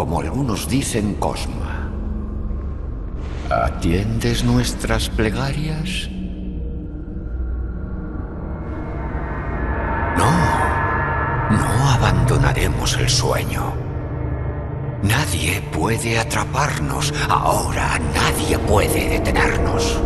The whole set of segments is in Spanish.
Como algunos dicen, Cosma. ¿Atiendes nuestras plegarias? No, no abandonaremos el sueño. Nadie puede atraparnos. Ahora nadie puede detenernos.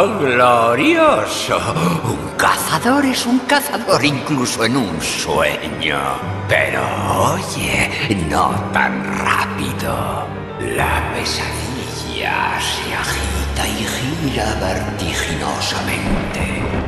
¡Oh, glorioso! Un cazador es un cazador incluso en un sueño. Pero oye, no tan rápido. La pesadilla se agita y gira vertiginosamente.